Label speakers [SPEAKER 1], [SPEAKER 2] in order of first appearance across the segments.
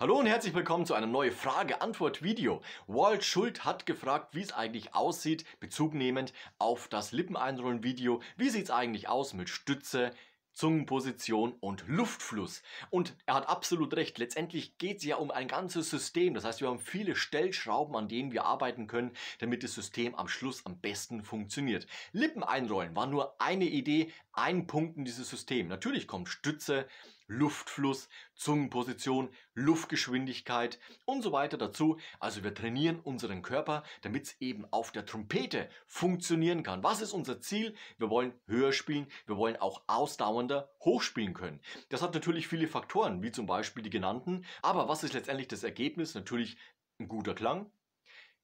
[SPEAKER 1] Hallo und herzlich willkommen zu einem neuen Frage-Antwort-Video. Walt Schult hat gefragt, wie es eigentlich aussieht, bezugnehmend auf das Lippeneinrollen-Video. Wie sieht es eigentlich aus mit Stütze, Zungenposition und Luftfluss. Und er hat absolut recht. Letztendlich geht es ja um ein ganzes System. Das heißt, wir haben viele Stellschrauben, an denen wir arbeiten können, damit das System am Schluss am besten funktioniert. Lippen einrollen war nur eine Idee, ein Punkt in dieses System. Natürlich kommt Stütze, Luftfluss, Zungenposition, Luftgeschwindigkeit und so weiter dazu. Also wir trainieren unseren Körper, damit es eben auf der Trompete funktionieren kann. Was ist unser Ziel? Wir wollen höher spielen, wir wollen auch ausdauernder hochspielen können. Das hat natürlich viele Faktoren, wie zum Beispiel die genannten. Aber was ist letztendlich das Ergebnis? Natürlich ein guter Klang,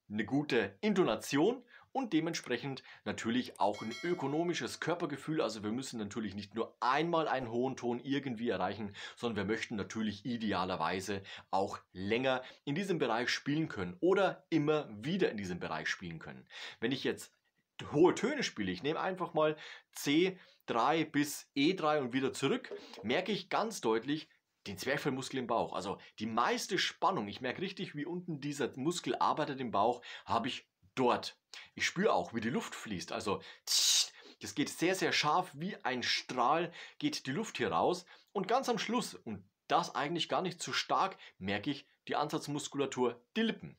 [SPEAKER 1] eine gute Intonation und dementsprechend natürlich auch ein ökonomisches Körpergefühl. Also wir müssen natürlich nicht nur einmal einen hohen Ton irgendwie erreichen, sondern wir möchten natürlich idealerweise auch länger in diesem Bereich spielen können oder immer wieder in diesem Bereich spielen können. Wenn ich jetzt hohe Töne spiele, ich nehme einfach mal C3 bis E3 und wieder zurück, merke ich ganz deutlich, den Zwerchfellmuskel im Bauch. Also die meiste Spannung, ich merke richtig, wie unten dieser Muskel arbeitet im Bauch, habe ich dort. Ich spüre auch, wie die Luft fließt. Also das geht sehr, sehr scharf, wie ein Strahl geht die Luft hier raus. Und ganz am Schluss, und das eigentlich gar nicht zu stark, merke ich die Ansatzmuskulatur, die Lippen.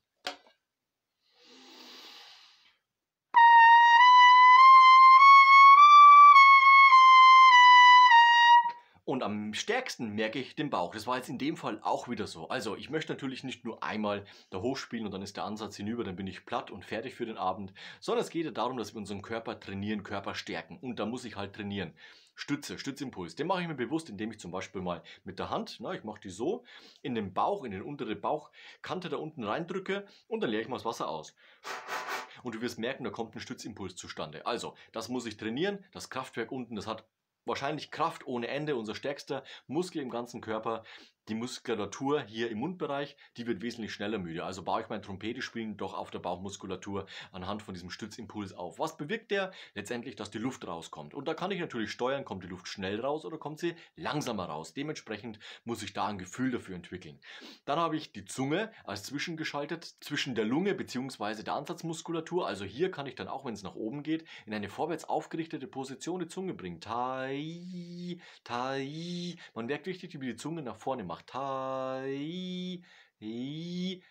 [SPEAKER 1] Und am stärksten merke ich den Bauch. Das war jetzt in dem Fall auch wieder so. Also ich möchte natürlich nicht nur einmal da hochspielen und dann ist der Ansatz hinüber, dann bin ich platt und fertig für den Abend, sondern es geht ja darum, dass wir unseren Körper trainieren, Körper stärken. Und da muss ich halt trainieren. Stütze, Stützimpuls. Den mache ich mir bewusst, indem ich zum Beispiel mal mit der Hand, na, ich mache die so, in den Bauch, in den untere Bauchkante da unten reindrücke und dann leere ich mal das Wasser aus und du wirst merken, da kommt ein Stützimpuls zustande. Also, das muss ich trainieren. Das Kraftwerk unten, das hat wahrscheinlich Kraft ohne Ende, unser stärkster Muskel im ganzen Körper. Die Muskulatur hier im Mundbereich, die wird wesentlich schneller müde. Also baue ich mein Trompete spielen doch auf der Bauchmuskulatur anhand von diesem Stützimpuls auf. Was bewirkt der? Letztendlich, dass die Luft rauskommt. Und da kann ich natürlich steuern, kommt die Luft schnell raus oder kommt sie langsamer raus. Dementsprechend muss ich da ein Gefühl dafür entwickeln. Dann habe ich die Zunge als zwischengeschaltet zwischen der Lunge bzw. der Ansatzmuskulatur. Also hier kann ich dann auch, wenn es nach oben geht, in eine vorwärts aufgerichtete Position die Zunge bringen. Tai, Tai. Man merkt richtig, wie die Zunge nach vorne macht. Tai, I,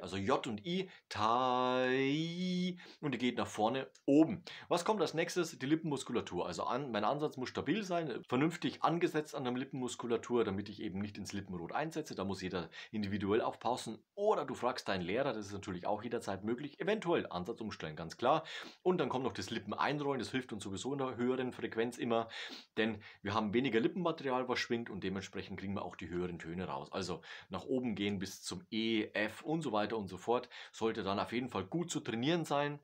[SPEAKER 1] also J und I, Tai und die geht nach vorne oben. Was kommt als nächstes? Die Lippenmuskulatur. Also an, mein Ansatz muss stabil sein, vernünftig angesetzt an der Lippenmuskulatur, damit ich eben nicht ins Lippenrot einsetze. Da muss jeder individuell aufpassen. Oder du fragst deinen Lehrer, das ist natürlich auch jederzeit möglich. Eventuell Ansatz umstellen, ganz klar. Und dann kommt noch das Lippen einrollen, das hilft uns sowieso in der höheren Frequenz immer, denn wir haben weniger Lippenmaterial, was schwingt und dementsprechend kriegen wir auch die höheren Töne raus. Also nach oben gehen bis zum zum E, F und so weiter und so fort. Sollte dann auf jeden Fall gut zu trainieren sein.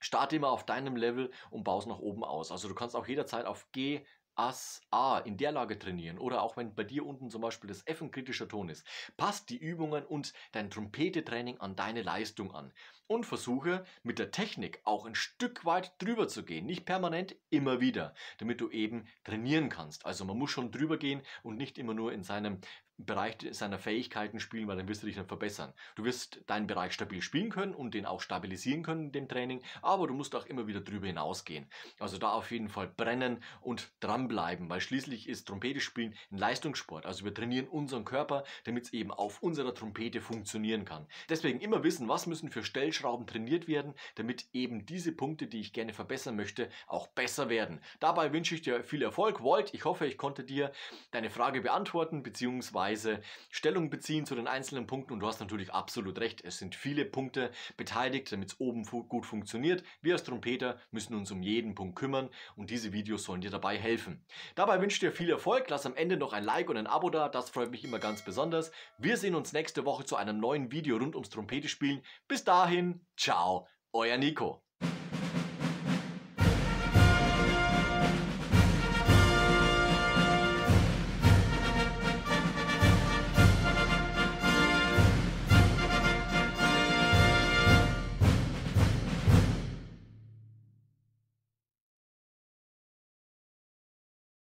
[SPEAKER 1] Starte immer auf deinem Level und baue nach oben aus. Also du kannst auch jederzeit auf G, Ass, A in der Lage trainieren oder auch wenn bei dir unten zum Beispiel das F ein kritischer Ton ist, passt die Übungen und dein Trompetetraining an deine Leistung an und versuche mit der Technik auch ein Stück weit drüber zu gehen, nicht permanent, immer wieder, damit du eben trainieren kannst. Also man muss schon drüber gehen und nicht immer nur in seinem Bereich seiner Fähigkeiten spielen, weil dann wirst du dich dann verbessern. Du wirst deinen Bereich stabil spielen können und den auch stabilisieren können dem Training, aber du musst auch immer wieder drüber hinausgehen. Also da auf jeden Fall brennen und dranbleiben, weil schließlich ist Trompete spielen ein Leistungssport. Also wir trainieren unseren Körper, damit es eben auf unserer Trompete funktionieren kann. Deswegen immer wissen, was müssen für Stellschrauben trainiert werden, damit eben diese Punkte, die ich gerne verbessern möchte, auch besser werden. Dabei wünsche ich dir viel Erfolg. Walt, ich hoffe, ich konnte dir deine Frage beantworten, beziehungsweise Weise Stellung beziehen zu den einzelnen Punkten und du hast natürlich absolut recht. Es sind viele Punkte beteiligt, damit es oben gut funktioniert. Wir als Trompeter müssen uns um jeden Punkt kümmern und diese Videos sollen dir dabei helfen. Dabei wünsche ich dir viel Erfolg. Lass am Ende noch ein Like und ein Abo da. Das freut mich immer ganz besonders. Wir sehen uns nächste Woche zu einem neuen Video rund ums Trompete spielen. Bis dahin, ciao, euer Nico.